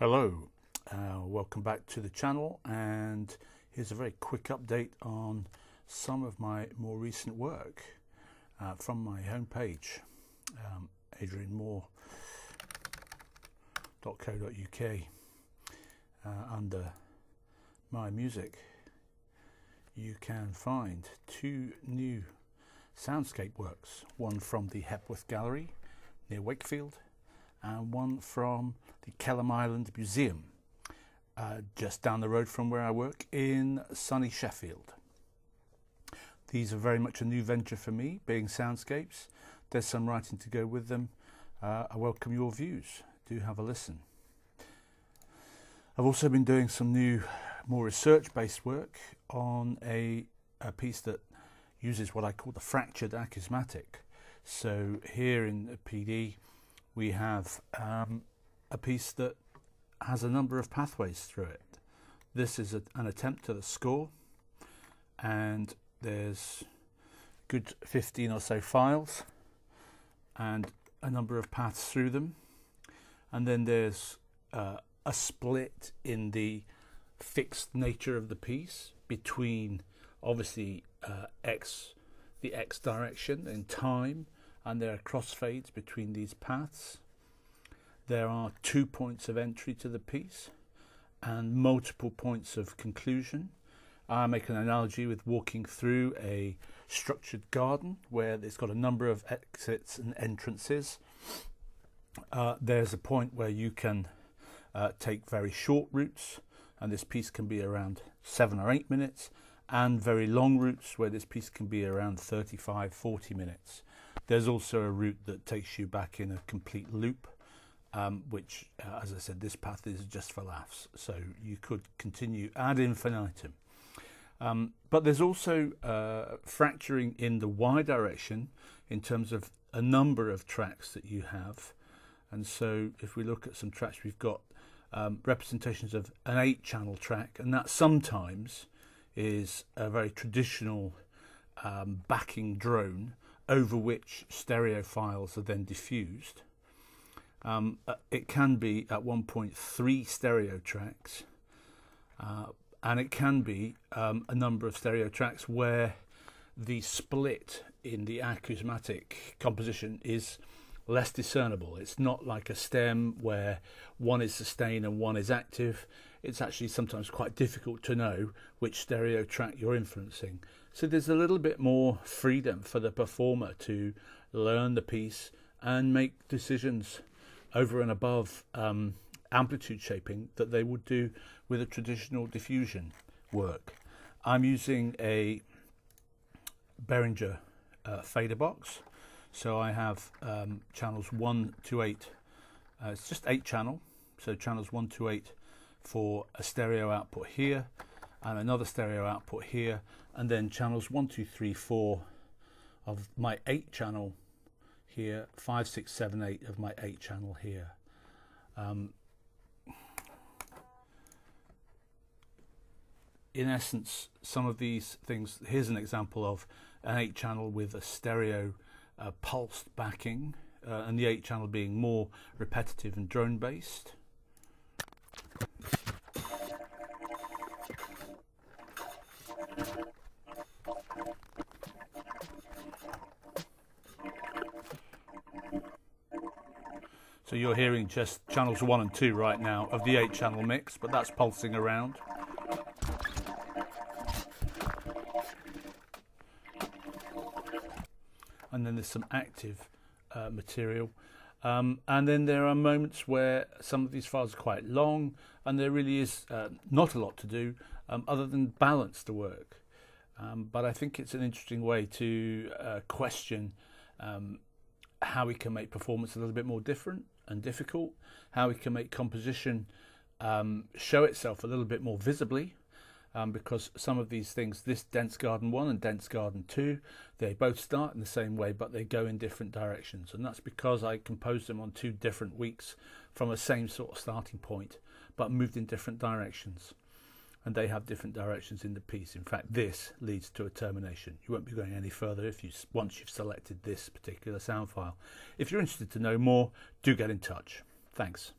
Hello, uh, welcome back to the channel and here's a very quick update on some of my more recent work uh, from my homepage um, adrianmoore.co.uk uh, under my music. You can find two new soundscape works one from the Hepworth Gallery near Wakefield and one from the Kelham Island Museum, uh, just down the road from where I work in sunny Sheffield. These are very much a new venture for me, being soundscapes. There's some writing to go with them. Uh, I welcome your views. Do have a listen. I've also been doing some new, more research based work on a, a piece that uses what I call the fractured acousmatic. So, here in the PD, we have um, a piece that has a number of pathways through it. This is a, an attempt at a score, and there's good 15 or so files and a number of paths through them. And then there's uh, a split in the fixed nature of the piece between obviously uh, x, the x direction in time, and there are crossfades between these paths. There are two points of entry to the piece and multiple points of conclusion. I make an analogy with walking through a structured garden where it's got a number of exits and entrances. Uh, there's a point where you can uh, take very short routes, and this piece can be around seven or eight minutes, and very long routes where this piece can be around 35, 40 minutes. There's also a route that takes you back in a complete loop, um, which, uh, as I said, this path is just for laughs. So you could continue ad infinitum. Um, but there's also uh, fracturing in the y direction in terms of a number of tracks that you have. And so if we look at some tracks, we've got um, representations of an eight channel track, and that sometimes is a very traditional um, backing drone over which stereo files are then diffused. Um, uh, it can be at one point three stereo tracks, uh, and it can be um, a number of stereo tracks where the split in the acousmatic composition is less discernible. It's not like a stem where one is sustained and one is active. It's actually sometimes quite difficult to know which stereo track you're influencing. So there's a little bit more freedom for the performer to learn the piece and make decisions over and above um, amplitude shaping that they would do with a traditional diffusion work. I'm using a Behringer uh, fader box. So I have um, channels 1 to 8. Uh, it's just 8 channel. So channels 1 to 8 for a stereo output here and another stereo output here and then channels 1, 2, 3, 4 of my 8 channel here, 5, 6, 7, 8 of my 8 channel here. Um, in essence, some of these things, here's an example of an 8 channel with a stereo uh, pulsed backing, uh, and the 8 channel being more repetitive and drone based. So you're hearing just channels 1 and 2 right now of the 8 channel mix, but that's pulsing around. And then there's some active uh, material. Um, and then there are moments where some of these files are quite long and there really is uh, not a lot to do um, other than balance the work. Um, but I think it's an interesting way to uh, question um, how we can make performance a little bit more different and difficult, how we can make composition um, show itself a little bit more visibly. Um, because some of these things, this Dense Garden 1 and Dense Garden 2, they both start in the same way, but they go in different directions. And that's because I composed them on two different weeks from the same sort of starting point, but moved in different directions and they have different directions in the piece. In fact, this leads to a termination. You won't be going any further if you once you've selected this particular sound file. If you're interested to know more, do get in touch. Thanks.